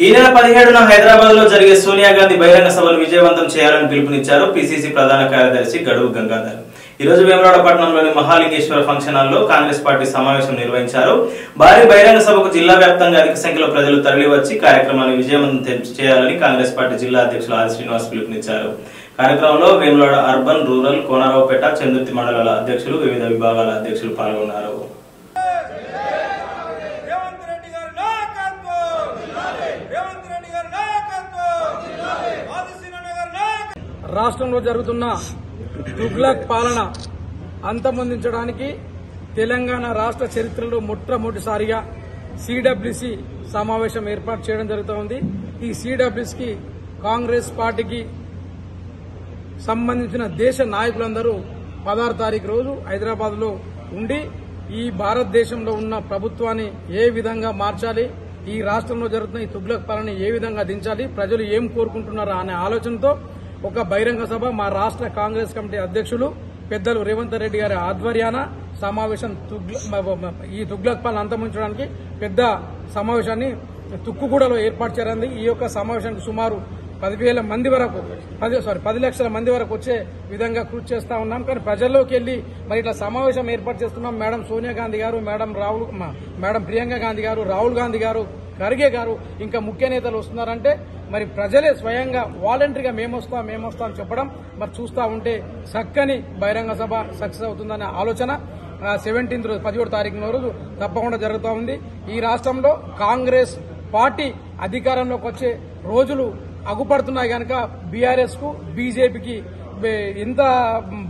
ఈ నెల పదిహేడున హైదరాబాద్లో జరిగే సోనియా గాంధీ బహిరంగ సభను విజయవంతం చేయాలని పిలుపునిచ్చారు పిసిసి ప్రధాన కార్యదర్శి గడువు గంగాధర్. ఈ రోజు వేమరాడపట్నంలోని మహాలింగేశ్వర ఫంక్షన్ హాల్లో కాంగ్రెస్ పార్టీ సమావేశం నిర్వహించారు. భారీ బహిరంగ సభకు జిల్లా వ్యాప్తంగా అధిక సంఖ్యలో ప్రజలు తరలివచ్చి కార్యక్రమాన్ని విజయవంతం చేయాలని కాంగ్రెస్ పార్టీ జిల్లా అధ్యక్షులు ఆది శ్రీనివాస్ పిలుపునిచ్చారు. కార్యక్రమంలో వేములాడ అర్బన్ రూరల్ కోనరావుపేట చందుర్తి మండలాల అధ్యక్షులు వివిధ విభాగాల అధ్యక్షులు పాల్గొన్నారు. రాష్ట్రంలో జరుగుతున్న తుగ్లక్ పాలన అంతమొందించడానికి తెలంగాణ రాష్ట్ర చరిత్రలో మొట్టమొదటిసారిగా సిడబ్ల్యూసి సమావేశం ఏర్పాటు చేయడం జరుగుతోంది ఈ సిడబ్ల్యూసికి కాంగ్రెస్ పార్టీకి సంబంధించిన దేశ నాయకులందరూ పదహారు తారీఖు రోజు హైదరాబాద్లో ఉండి ఈ భారతదేశంలో ఉన్న ప్రభుత్వాన్ని ఏ విధంగా మార్చాలి ఈ రాష్ట్రంలో జరుగుతున్న ఈ తుగ్లక్ పాలన ఏ విధంగా దించాలి? ప్రజలు ఏం కోరుకుంటున్నారా అనే ఆలోచనతో ఒక బహిరంగ సభ మా రాష్ట్ర కాంగ్రెస్ కమిటీ అధ్యక్షులు పెద్దలు రేవంత్ రెడ్డి గారి ఆధ్వర్యాన సమావేశం ఈ తుగ్లక్ పాలన అంతమించడానికి పెద్ద సమావేశాన్ని తుక్కుగూడలో ఏర్పాటు చేయనుంది ఈ యొక్క సమావేశానికి సుమారు పదివేల మంది వరకు పది సారీ పది లక్షల మంది వరకు వచ్చే విధంగా కృషి చేస్తా ఉన్నాం. కానీ ప్రజల్లోకి వెళ్ళి మరి ఇట్లా సమావేశం ఏర్పాటు చేస్తున్నాం. మేడం సోనియా గాంధీ గారు మేడం రాహుల్ మేడం ప్రియాంక గాంధీ గారు రాహుల్ గాంధీ గారు ఖర్గే గారు ఇంకా ముఖ్య నేతలు వస్తున్నారంటే మరి ప్రజలే స్వయంగా వాలంటరీగా మేమొస్తాం మేమొస్తాం మేము వస్తాం అని చెప్పడం మరి చూస్తా ఉంటే చక్కని బహిరంగ సభ సక్సెస్ అవుతుందనే ఆలోచన. సెవెంటీన్త్ రోజు పదిహేడు తారీఖున రోజు తప్పకుండా జరుగుతూ ఉంది. ఈ రాష్ట్రంలో కాంగ్రెస్ పార్టీ అధికారంలోకి వచ్చే రోజులు అగుపడుతున్నాయి కనుక బీఆర్ఎస్కు బీజేపీకి ఎంత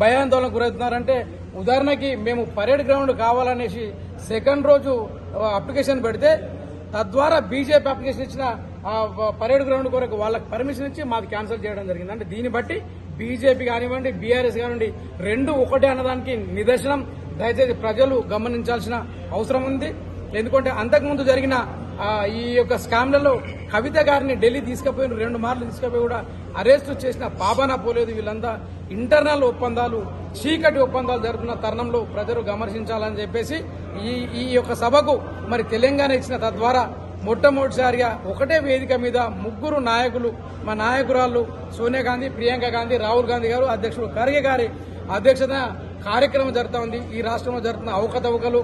భయాందోళనకు గురవుతున్నారంటే ఉదాహరణకి మేము పరేడ్ గ్రౌండ్ కావాలనేసి సెకండ్ రోజు అప్లికేషన్ పెడితే తద్వారా బీజేపీ అప్లికేషన్ ఇచ్చిన పరేడ్ గ్రౌండ్ కొరకు వాళ్ళకి పర్మిషన్ ఇచ్చి మాది క్యాన్సిల్ చేయడం జరిగింది. అంటే దీన్ని బట్టి బీజేపీ కానివ్వండి బీఆర్ఎస్ కానివ్వండి రెండు ఒకటే అన్నదానికి నిదర్శనం. దయచేసి ప్రజలు గమనించాల్సిన అవసరం ఉంది. ఎందుకంటే అంతకుముందు జరిగిన ఈ యొక్క స్కామ్లలో కవిత గారిని ఢిల్లీ తీసుకుపోయిన రెండు మార్లు తీసుకుపోయి కూడా అరెస్ట్ చేసిన పాపన పోలేదు వీళ్ళంతా ఇంటర్నల్ ఒప్పందాలు చీకటి ఒప్పందాలు జరుగుతున్న తరుణంలో ప్రజలు గమనించాలని చెప్పేసి ఈ ఈ యొక్క సభకు మరి తెలంగాణ ఇచ్చిన తద్వారా మొట్టమొదటిసారిగా ఒకటే వేదిక మీద ముగ్గురు నాయకులు మా నాయకురాలు సోనియా గాంధీ ప్రియాంక గాంధీ రాహుల్ గాంధీ గారు అధ్యక్షుడు ఖర్గే గారి అధ్యక్షత కార్యక్రమం జరుగుతూ ఉంది. ఈ రాష్ట్రంలో జరుగుతున్న అవకతవకలు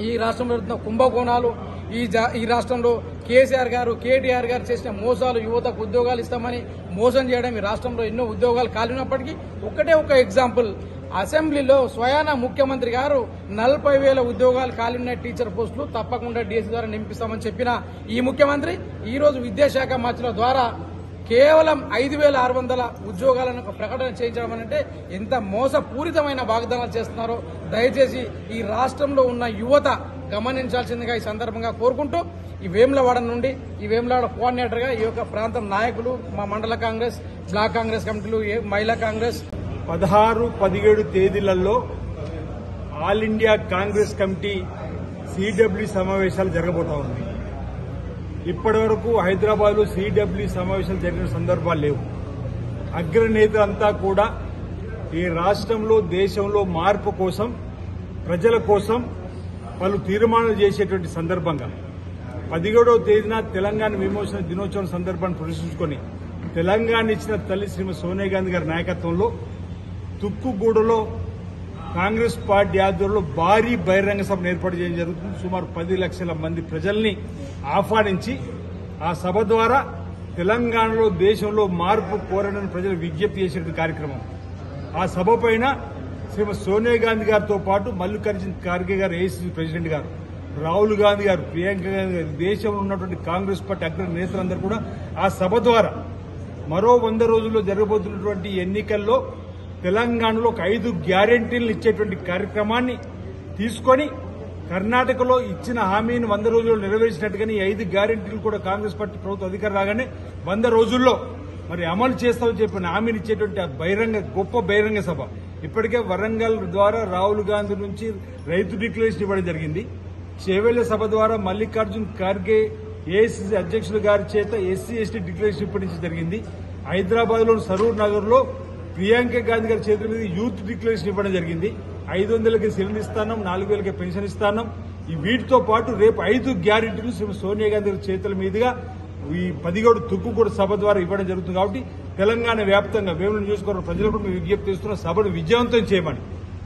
ఈ రాష్ట్రంలో జరుగుతున్న కుంభకోణాలు ఈ జా- ఈ రాష్ట్రంలో కేసీఆర్ గారు కేటీఆర్ గారు చేసిన మోసాలు యువతకు ఉద్యోగాలు ఇస్తామని మోసం చేయడం ఈ రాష్ట్రంలో ఎన్నో ఉద్యోగాలు కాలినప్పటికీ ఒకటే ఒక ఎగ్జాంపుల్. అసెంబ్లీలో స్వయాన ముఖ్యమంత్రి గారు నలభై వేల ఉద్యోగాలు కాలిన టీచర్ పోస్టులు తప్పకుండా డిఎస్సీ ద్వారా నింపిస్తామని చెప్పిన ఈ ముఖ్యమంత్రి ఈ రోజు విద్యాశాఖ మార్చుల ద్వారా కేవలం ఐదు వేల ఆరు వందల ఉద్యోగాలను ఒక ప్రకటన చేయించడం అంటే ఎంత మోసపూరితమైన వాగ్దానాలు చేస్తున్నారో దయచేసి ఈ రాష్ట్రంలో ఉన్న యువత గమనించాల్సిందిగా ఈ సందర్భంగా కోరుకుంటూ ఈ వేములవాడ నుండి ఈ వేములవాడ కోఆర్డినేటర్గా ఈ యొక్క ప్రాంతం నాయకులు మా మండల కాంగ్రెస్ బ్లాక్ కాంగ్రెస్ కమిటీలు ఏ- మహిళా కాంగ్రెస్ పదహారు పదిహేడు తేదీలలో all India Congress committee CW సమావేశాలు జరగబోతా ఉంది. ఇప్పటి వరకు హైదరాబాద్లో సిడబ్ల్యూ సమావేశాలు జరిగిన సందర్భాలు లేవు. అగ్రనేతలంతా కూడా ఈ రాష్ట్రంలో దేశంలో మార్పు కోసం ప్రజల కోసం పలు తీర్మానాలు చేసేటువంటి సందర్భంగా పదిహేడవ తేదీన తెలంగాణ విమోచన దినోత్సవం సందర్భాన్ని ప్రదర్శించుకొని తెలంగాణ ఇచ్చిన తల్లి శ్రీమతి సోనియా గాంధీ గారి నాయకత్వంలో తుక్కుగూడలో కాంగ్రెస్ పార్టీ ఆధ్వర్యంలో భారీ బహిరంగ సభను ఏర్పాటు చేయడం జరుగుతుంది. సుమారు పది లక్షల మంది ప్రజల్ని ఆహ్వానించి ఆ సభ ద్వారా తెలంగాణలో దేశంలో మార్పు కోరడని ప్రజలు విజ్ఞప్తి చేసేటువంటి కార్యక్రమం. ఆ సభ పైన శ్రీమతి సోనియా గాంధీ గారితో పాటు మల్లికార్జున ఖార్గే గారు ఏసీసీ ప్రెసిడెంట్ గారు రాహుల్ గాంధీ గారు ప్రియాంక గాంధీ గారు దేశంలో ఉన్నటువంటి కాంగ్రెస్ పార్టీ అగ్ర నేతలందరూ కూడా ఆ సభ ద్వారా మరో వంద రోజుల్లో జరగబోతున్నటువంటి ఎన్నికల్లో తెలంగాణలో ఒక ఐదు గ్యారెంటీలు ఇచ్చేటువంటి కార్యక్రమాన్ని తీసుకొని కర్ణాటకలో ఇచ్చిన హామీని వంద రోజుల్లో నెరవేర్చినట్టుగానే ఈ ఐదు గ్యారెంటీలు కూడా కాంగ్రెస్ పార్టీ ప్రభుత్వం అధికారం రాగానే వంద రోజుల్లో మరి అమలు చేస్తామని చెప్పిన హామీని ఇచ్చేటువంటి ఆ బహిరంగ గొప్ప బహిరంగ సభ. ఇప్పటికే వరంగల్ ద్వారా రాహుల్ గాంధీ నుంచి రైతు డిక్లరేషన్ ఇవ్వడం జరిగింది. చేవెళ్ళ సభ ద్వారా మల్లికార్జున్ ఖార్గే ఏఐసిసి అధ్యక్షులు గారి చేత ఎస్సీ ఎస్టీ డిక్లరేషన్ ఇప్పటి జరిగింది. హైదరాబాద్లోని సరూర్ నగర్లో ప్రియాంక గాంధీ గారి చేతుల మీద యూత్ డిక్లరేషన్ ఇవ్వడం జరిగింది. ఐదు వందలకి సిలిండర్ ఇస్తానం నాలుగు వేలకి పెన్షన్ ఇస్తానం. వీటితో పాటు రేపు ఐదు గ్యారెంటీలు శ్రీ సోనియా గాంధీ గారి చేతుల మీదుగా ఈ పదిగోడు తుక్కు కూడా సభ ద్వారా ఇవ్వడం జరుగుతుంది కాబట్టి తెలంగాణ వ్యాప్తంగా వేముల ప్రజలు ప్రజలకు మేము విజ్ఞప్తి చేస్తున్న సభను విజయవంతం చేయమని.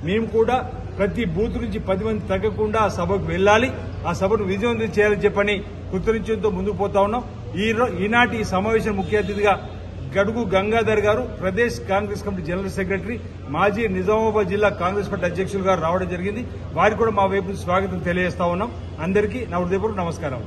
మేము కూడా ప్రతి బూత్ నుంచి పది మంది తగ్గకుండా ఆ సభకు వెళ్ళాలి ఆ సభను విజయవంతం చేయాలని చెప్పని కృతనిశ్చయంతో ముందుకు పోతా ఉన్నాం. ఈ ఈనాటి ఈ సమావేశం ముఖ్య అతిథిగా గడుగు గంగాధర్ గారు Pradesh Congress committee general secretary మాజీ నిజామాబాద్ జిల్లా కాంగ్రెస్ పార్టీ అధ్యక్షులు గారు రావడం జరిగింది. వారికి కూడా మా వైపు స్వాగతం తెలియజేస్తా ఉన్నాం. అందరికీ నా హృదయపూర్వక నమస్కారం.